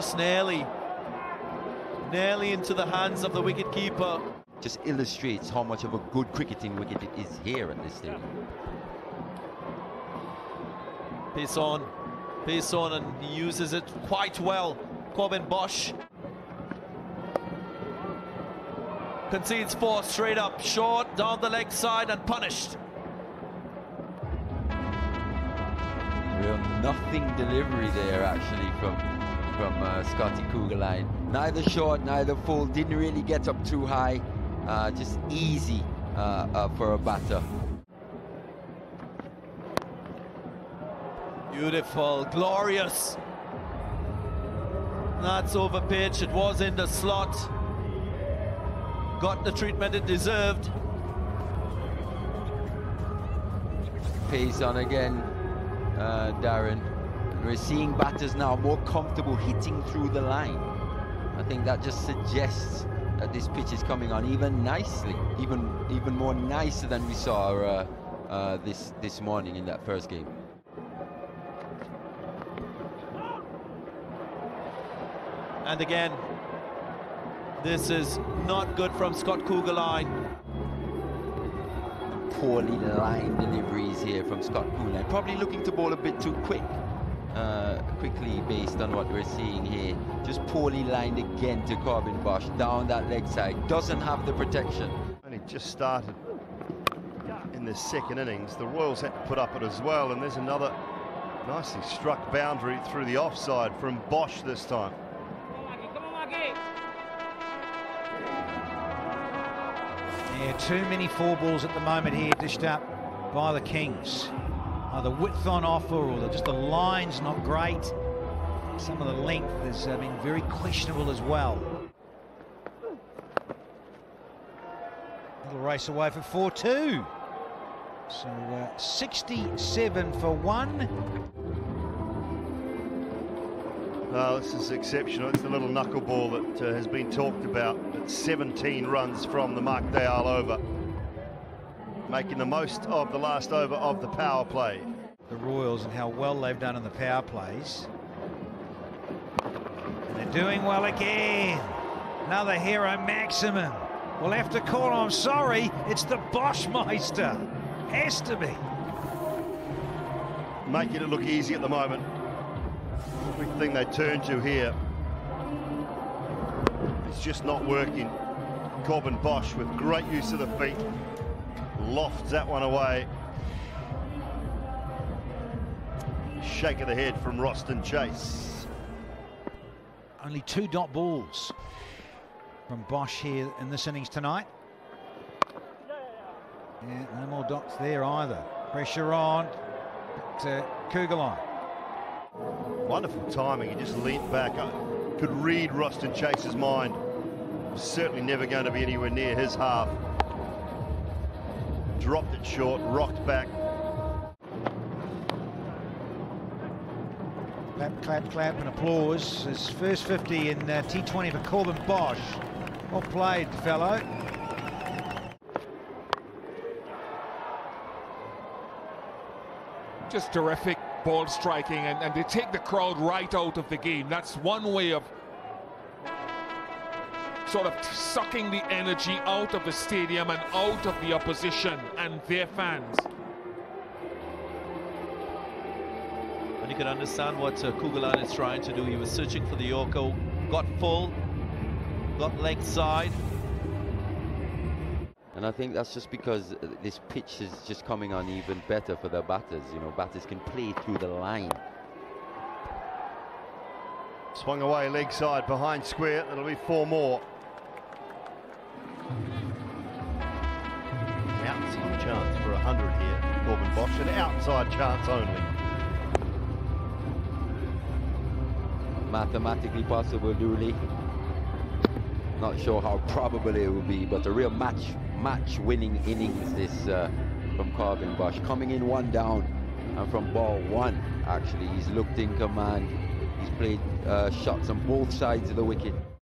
Just nearly, nearly into the hands of the wicket keeper. Just illustrates how much of a good cricketing wicket it is here at this stadium. Pace on, pace on, and he uses it quite well. Corbin Bosch concedes four straight up, short down the leg side and punished. Real nothing delivery there actually from from uh, Scotty Kuggeleijn. Neither short, neither full. Didn't really get up too high. Uh, just easy uh, uh for a batter. Beautiful, glorious. That's over pitch. It was in the slot. Got the treatment it deserved. Pace on again, uh, Darren. We're seeing batters now more comfortable hitting through the line. I think that just suggests that this pitch is coming on even nicely, even even more nicer than we saw uh, uh, this this morning in that first game. And again, this is not good from Scott Kuggeleijn. Poorly lined deliveries here from Scott Kuggeleijn. Probably looking to bowl a bit too quick, uh, quickly based on what we're seeing here. Just poorly lined again to Corbin Bosch down that leg side. Doesn't have the protection. And it just started in the second innings. The Royals had to put up it as well. And there's another nicely struck boundary through the offside from Bosch this time. Yeah, too many four balls at the moment here dished up by the Kings. Either width on offer or just the line's not great. Some of the length has uh, been very questionable as well. Little race away for 4-2. So uh, 67 for one. Oh, this is exceptional. It's the little knuckleball that uh, has been talked about. It's 17 runs from the Mark Deyal over. Making the most of the last over of the power play. The Royals and how well they've done in the power plays. And they're doing well again. Another hero maximum. We'll have to call, I'm sorry, it's the Boschmeister. Has to be. Making it look easy at the moment. Everything they turn to here it's just not working. Corbin Bosch with great use of the feet lofts that one away. Shake of the head from Roston Chase. Only two dot balls from Bosch here in this innings tonight. Yeah, no more dots there either. Pressure on. to Kuggeleijn. Wonderful timing. He just leant back. I could read Roston Chase's mind. Certainly never going to be anywhere near his half. Dropped it short, rocked back. Clap, clap, clap, and applause. His first 50 in uh, T20 for Corbin Bosch. Well played, fellow. Just terrific ball striking, and, and they take the crowd right out of the game. That's one way of sort of sucking the energy out of the stadium and out of the opposition and their fans. And you can understand what uh, Kuggeleijn is trying to do. He was searching for the Yorker, got full, got leg side. And I think that's just because this pitch is just coming on even better for the batters. You know, batters can play through the line. Swung away leg side behind square. That'll be four more. 100 here. Corbin Bosch, an outside chance only. Mathematically possible, Dooley. Not sure how probable it will be, but a real match match winning innings this uh, from Corbin Bosch. Coming in one down and from ball one, actually, he's looked in command. He's played uh, shots on both sides of the wicket.